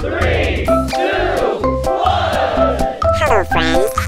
Three, two, one. Hello, friends.